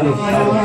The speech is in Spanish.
Claro.